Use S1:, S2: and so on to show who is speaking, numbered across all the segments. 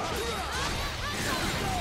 S1: あっ!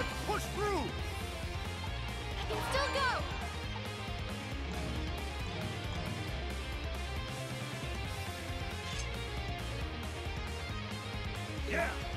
S2: Let's push through! I can still go! Yeah!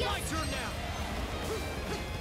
S2: My turn now.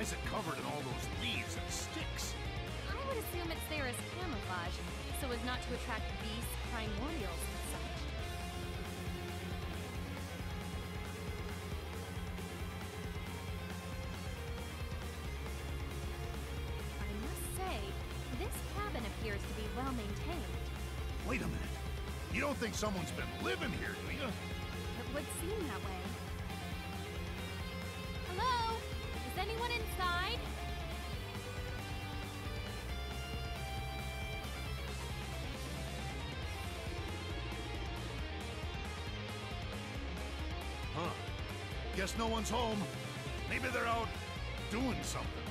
S2: Why is it covered in all those leaves and sticks?
S1: I would assume it's there as camouflage, so as not to attract beasts, primordials, and such. I must say, this cabin appears to be well maintained.
S2: Wait a minute. You don't think someone's been living here, do you?
S1: It would seem that way.
S2: Guess no one's home. Maybe they're out doing something.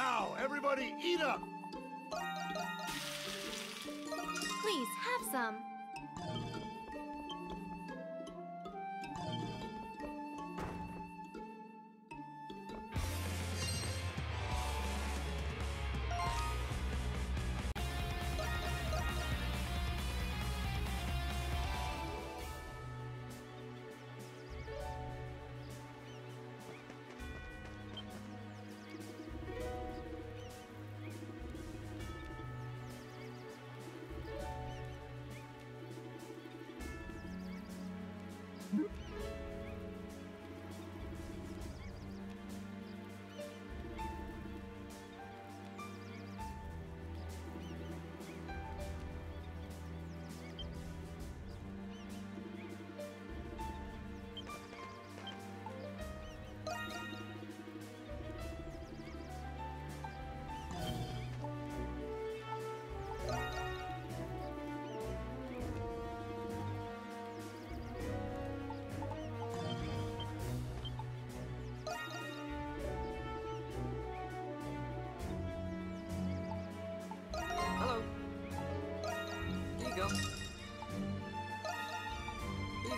S2: Now, everybody eat up!
S1: Please, have some.
S3: Mm-hmm.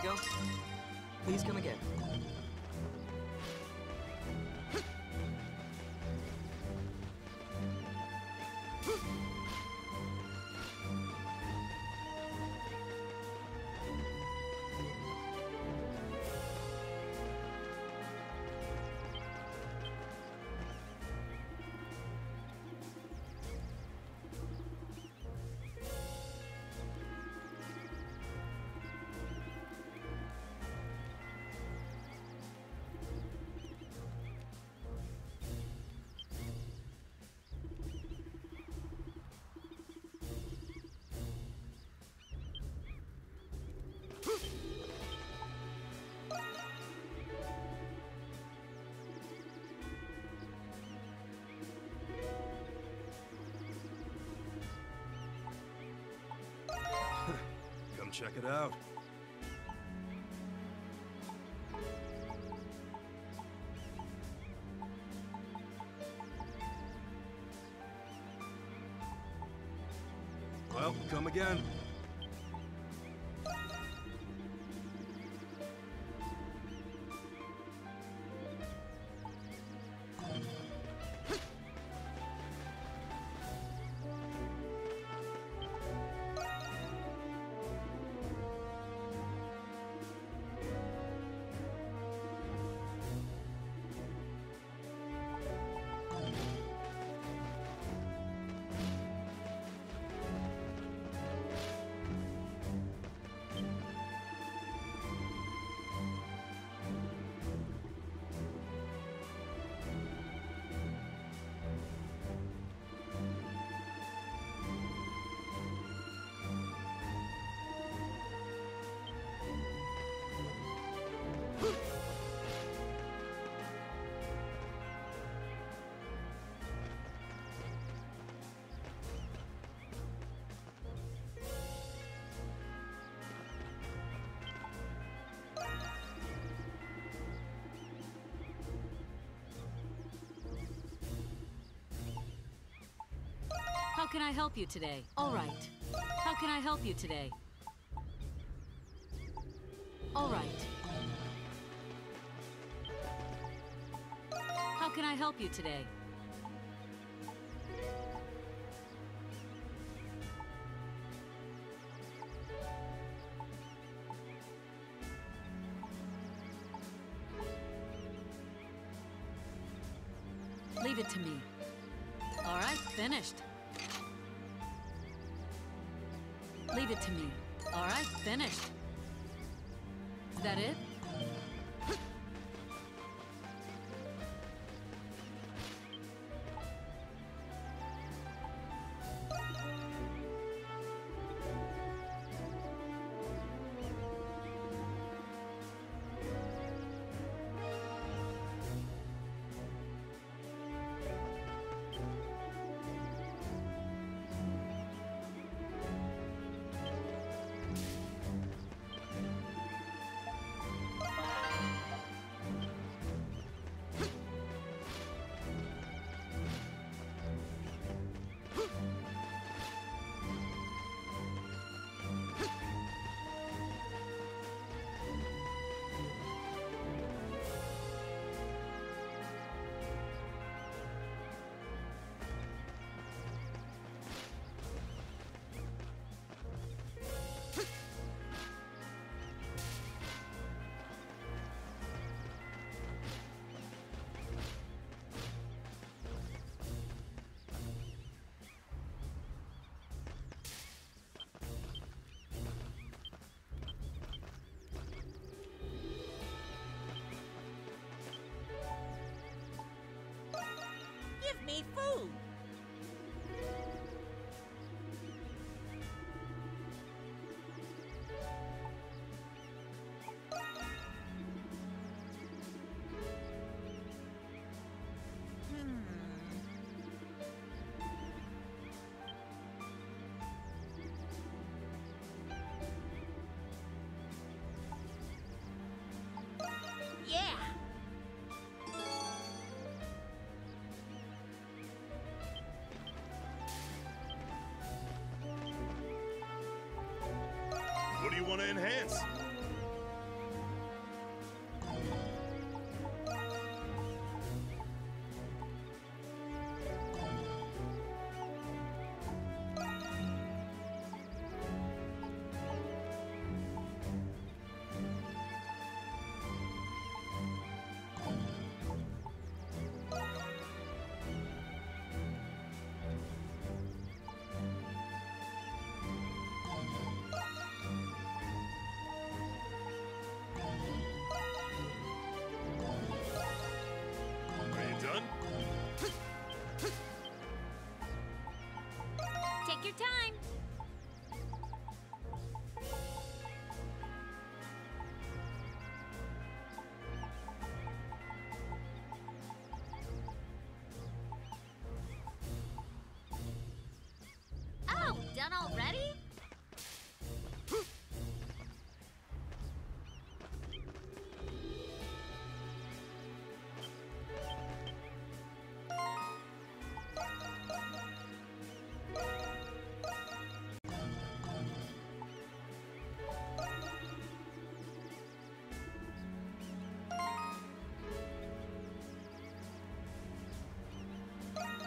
S3: Go. Please come again.
S2: Check it out. Well, come again.
S4: Can I help you today? All right. How can I help you today? All right. How can I help you today? to
S5: enhance. done
S1: already?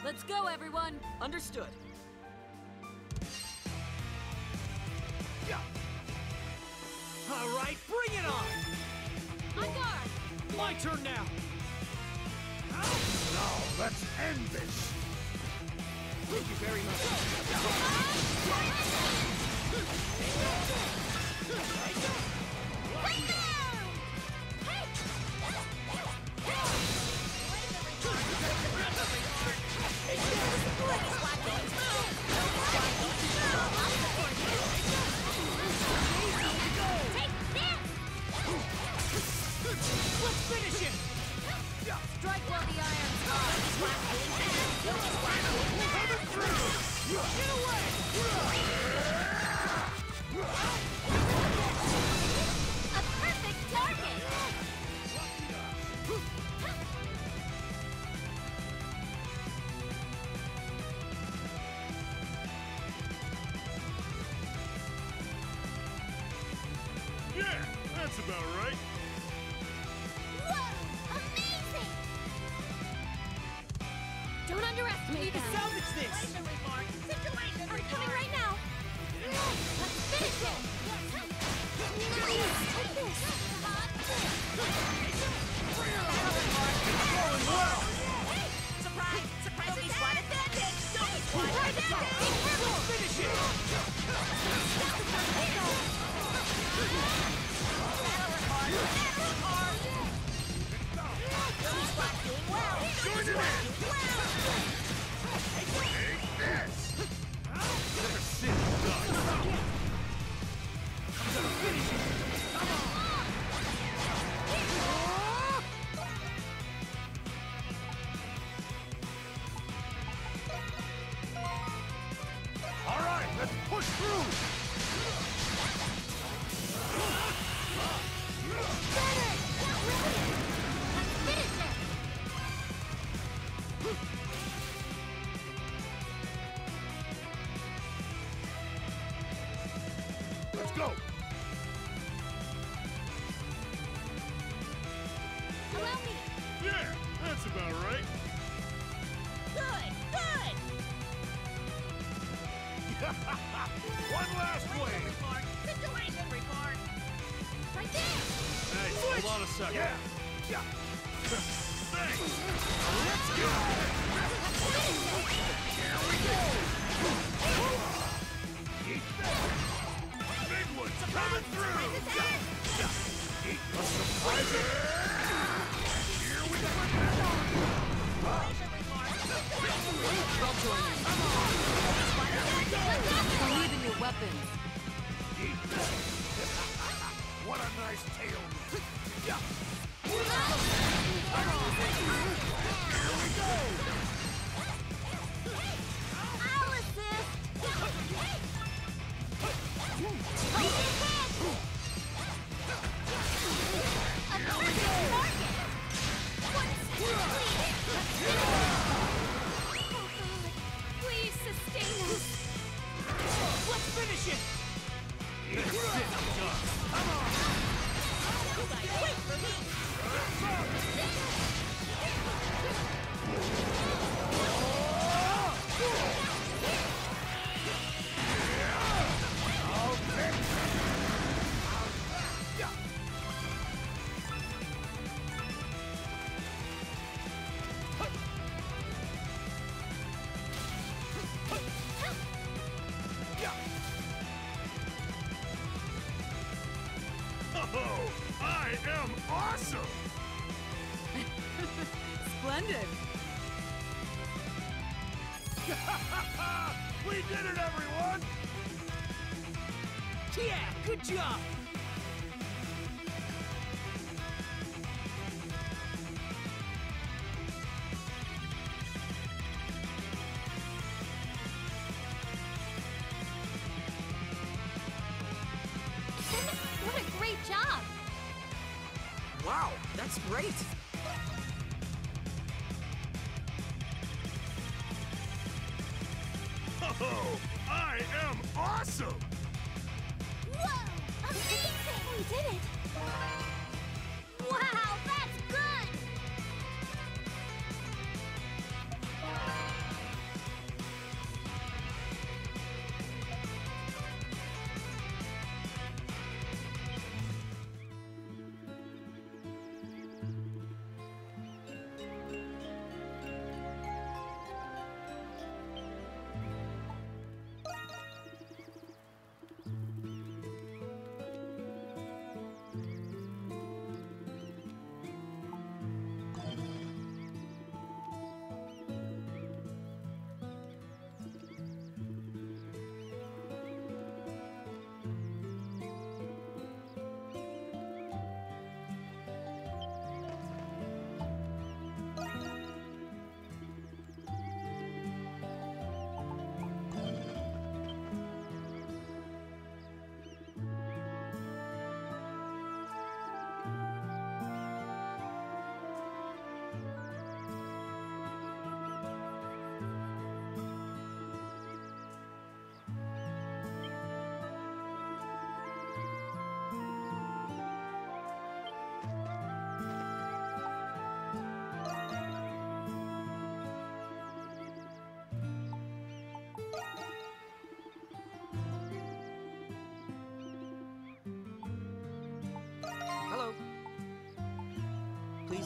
S4: Let's go, everyone!
S3: Understood.
S6: my turn now!
S2: Now, let's end this!
S6: Thank you very much.
S4: Splendid.
S2: we did it, everyone!
S5: Yeah, good job.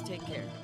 S3: Take care.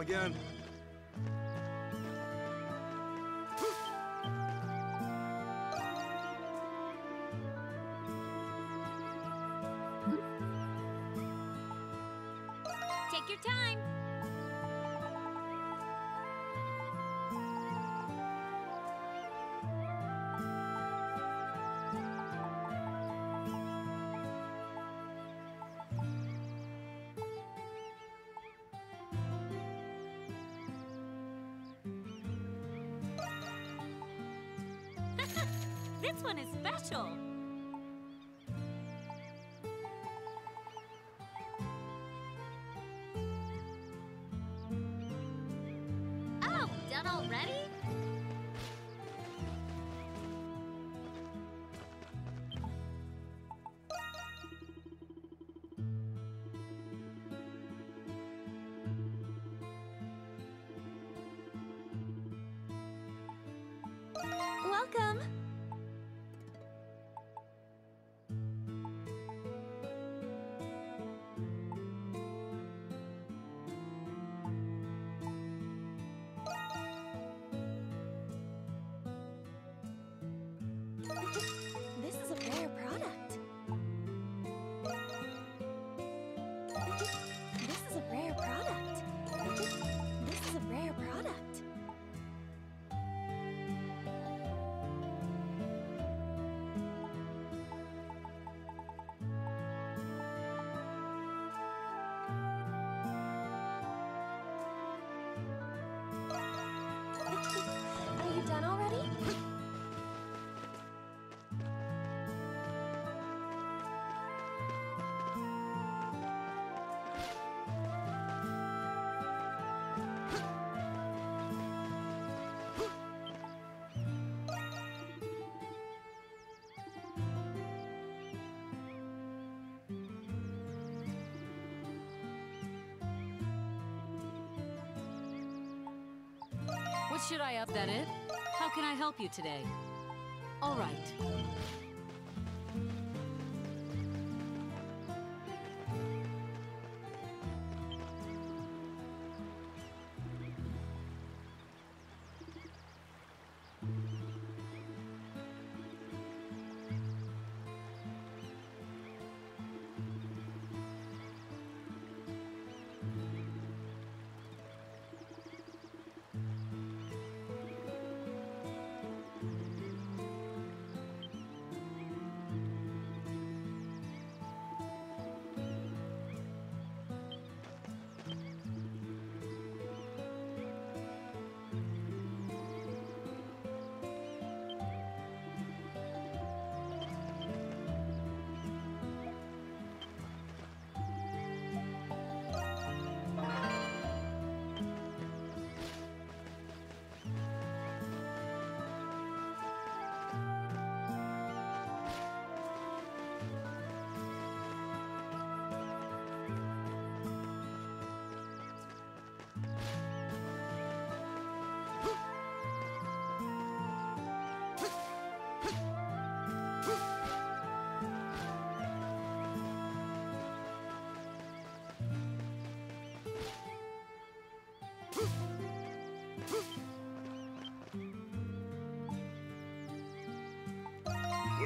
S2: Come again.
S1: Take your time. This one is special. Oh, done already? Welcome.
S4: Should I up that it? How can I help you today? All right.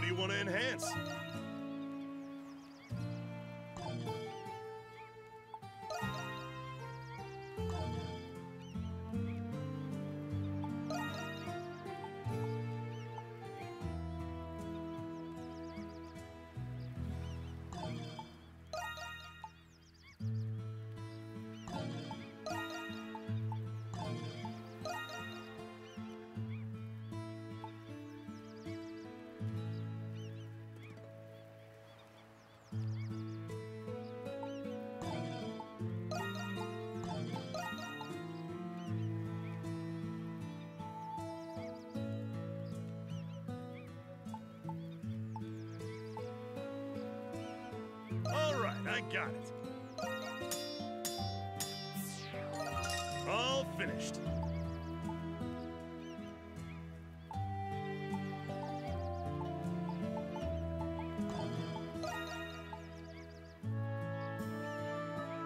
S5: Do you want to enhance? Got it. All finished.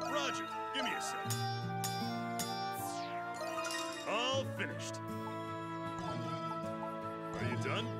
S5: Roger, give me a sec. All finished. Are you done?